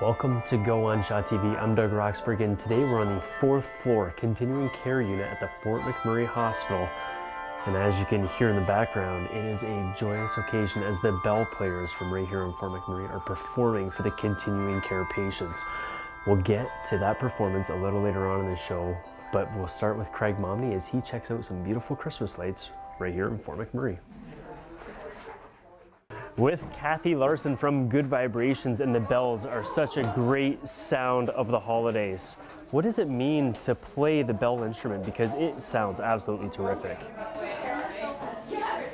Welcome to Go On Shaw TV. I'm Doug Roxburgh and today we're on the fourth floor continuing care unit at the Fort McMurray Hospital. And as you can hear in the background, it is a joyous occasion as the bell players from right here in Fort McMurray are performing for the continuing care patients. We'll get to that performance a little later on in the show, but we'll start with Craig Momney as he checks out some beautiful Christmas lights right here in Fort McMurray with Kathy Larson from Good Vibrations and the bells are such a great sound of the holidays. What does it mean to play the bell instrument? Because it sounds absolutely terrific.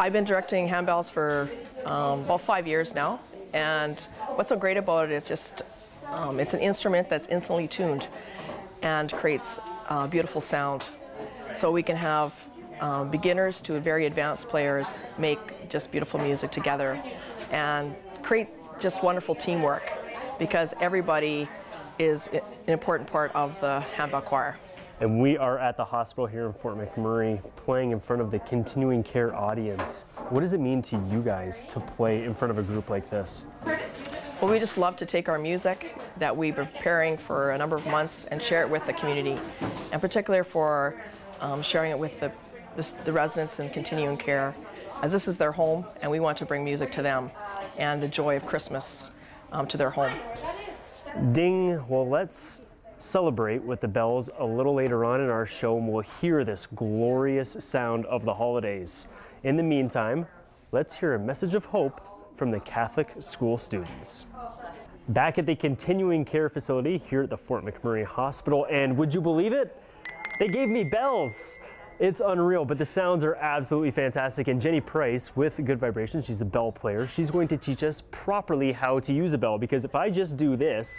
I've been directing handbells for um, about five years now, and what's so great about it is just um, it's an instrument that's instantly tuned and creates a beautiful sound. So we can have um, beginners to very advanced players make just beautiful music together and create just wonderful teamwork because everybody is an important part of the handbell choir. And we are at the hospital here in Fort McMurray playing in front of the continuing care audience. What does it mean to you guys to play in front of a group like this? Well, we just love to take our music that we've been preparing for a number of months and share it with the community, in particular for um, sharing it with the, the, the residents in continuing care as this is their home and we want to bring music to them and the joy of Christmas um, to their home. Ding. Well, let's celebrate with the bells a little later on in our show and we'll hear this glorious sound of the holidays. In the meantime, let's hear a message of hope from the Catholic school students. Back at the continuing care facility here at the Fort McMurray Hospital, and would you believe it? They gave me bells. It's unreal, but the sounds are absolutely fantastic. And Jenny Price with Good Vibrations, she's a bell player. She's going to teach us properly how to use a bell because if I just do this,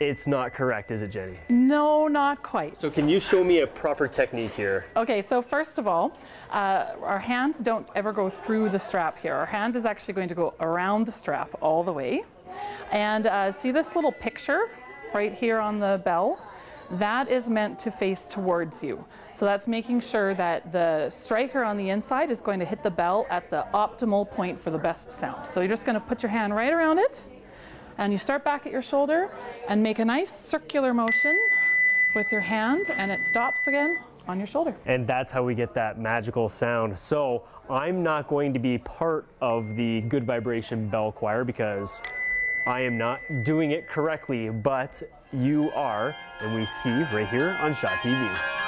it's not correct, is it, Jenny? No, not quite. So can you show me a proper technique here? Okay, so first of all, uh, our hands don't ever go through the strap here. Our hand is actually going to go around the strap all the way. And uh, see this little picture right here on the bell? That is meant to face towards you. So that's making sure that the striker on the inside is going to hit the bell at the optimal point for the best sound. So you're just going to put your hand right around it and you start back at your shoulder and make a nice circular motion with your hand and it stops again on your shoulder. And that's how we get that magical sound. So I'm not going to be part of the Good Vibration Bell Choir because I am not doing it correctly, but you are, and we see right here on Shaw TV.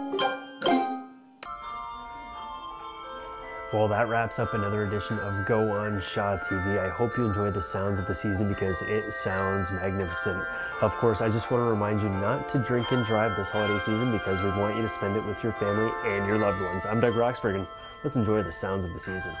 Well, that wraps up another edition of Go On Shaw TV. I hope you enjoy the sounds of the season because it sounds magnificent. Of course, I just want to remind you not to drink and drive this holiday season because we want you to spend it with your family and your loved ones. I'm Doug Roxburgh, and let's enjoy the sounds of the season.